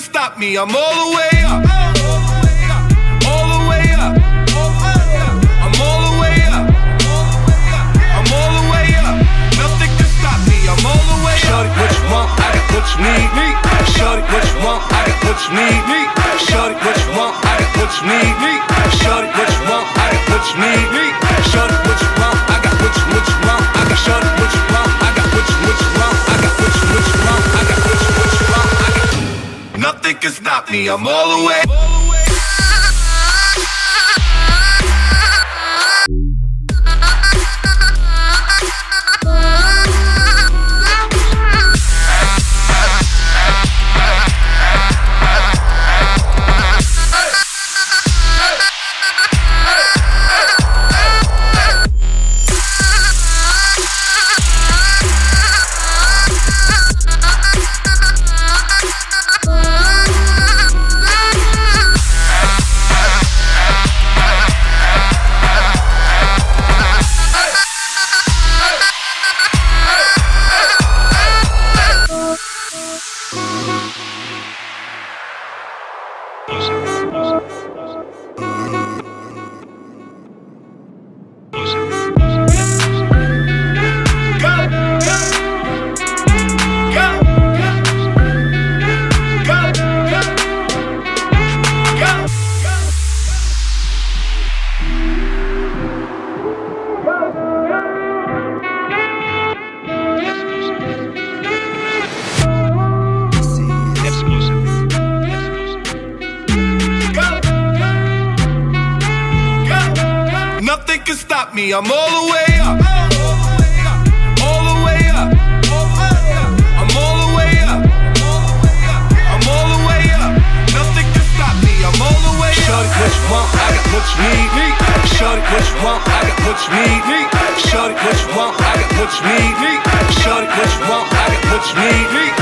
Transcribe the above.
stop me. I'm all the way up. All the way up. I'm all the way up. I'm all the way up. Nothing can stop me. I'm all the way up. Shorty, what you want? I got what you need. Shorty, what you want? I got what you need. Shorty, what you want? I got what you need. Shorty, what you want? I got what you need. Me. I'm all the way. Nothing can stop me. I'm all the way up. All the way up. I'm all the way up. I'm all the way up. Nothing can stop me. I'm all the way Shorty, what you want? I got what you need. Shorty, what you want? I got what you need. Shorty, what you want? I got what you need. Shorty, what you want? I got what you need.